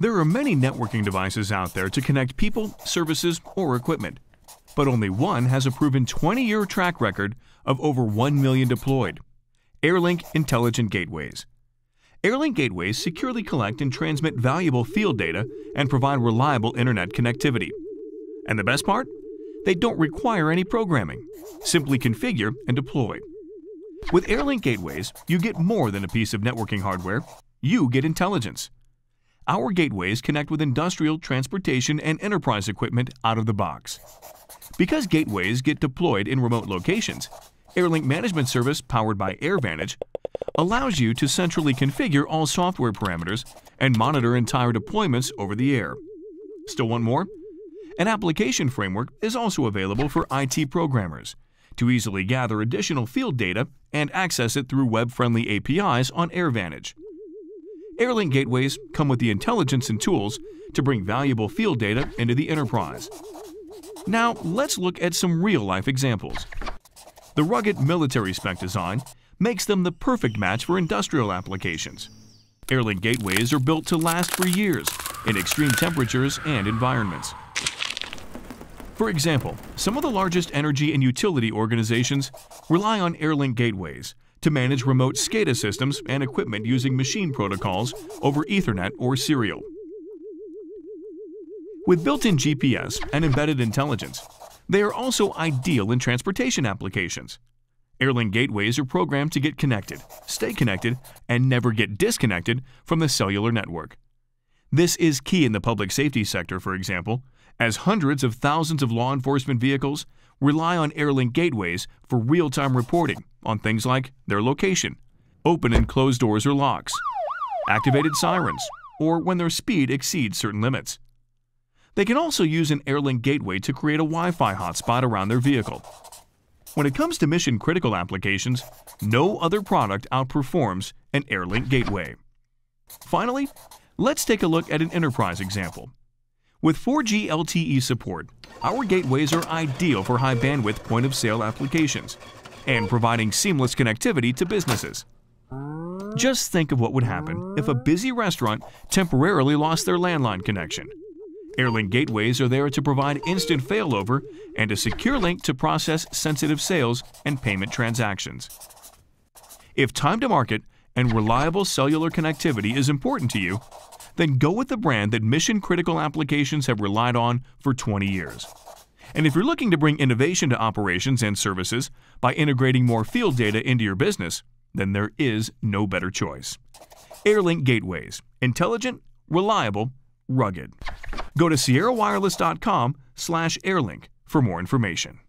There are many networking devices out there to connect people, services, or equipment, but only one has a proven 20-year track record of over 1 million deployed. Airlink Intelligent Gateways. Airlink gateways securely collect and transmit valuable field data and provide reliable internet connectivity. And the best part? They don't require any programming. Simply configure and deploy. With Airlink gateways, you get more than a piece of networking hardware. You get intelligence. Our gateways connect with industrial, transportation, and enterprise equipment out of the box. Because gateways get deployed in remote locations, Airlink Management Service, powered by AirVantage, allows you to centrally configure all software parameters and monitor entire deployments over the air. Still want more? An application framework is also available for IT programmers to easily gather additional field data and access it through web-friendly APIs on AirVantage. Airlink gateways come with the intelligence and tools to bring valuable field data into the enterprise. Now, let's look at some real-life examples. The rugged military spec design makes them the perfect match for industrial applications. Airlink gateways are built to last for years in extreme temperatures and environments. For example, some of the largest energy and utility organizations rely on Airlink gateways to manage remote SCADA systems and equipment using machine protocols over Ethernet or serial. With built-in GPS and embedded intelligence, they are also ideal in transportation applications. Airlink gateways are programmed to get connected, stay connected, and never get disconnected from the cellular network. This is key in the public safety sector, for example, as hundreds of thousands of law enforcement vehicles rely on Airlink gateways for real-time reporting on things like their location, open and closed doors or locks, activated sirens, or when their speed exceeds certain limits. They can also use an Airlink gateway to create a Wi-Fi hotspot around their vehicle. When it comes to mission-critical applications, no other product outperforms an Airlink gateway. Finally, let's take a look at an enterprise example. With 4G LTE support, our gateways are ideal for high-bandwidth point-of-sale applications and providing seamless connectivity to businesses. Just think of what would happen if a busy restaurant temporarily lost their landline connection. Airlink gateways are there to provide instant failover and a secure link to process sensitive sales and payment transactions. If time to market and reliable cellular connectivity is important to you, then go with the brand that mission critical applications have relied on for 20 years. And if you're looking to bring innovation to operations and services by integrating more field data into your business, then there is no better choice. Airlink Gateways. Intelligent, reliable, rugged. Go to sierrawireless.com slash airlink for more information.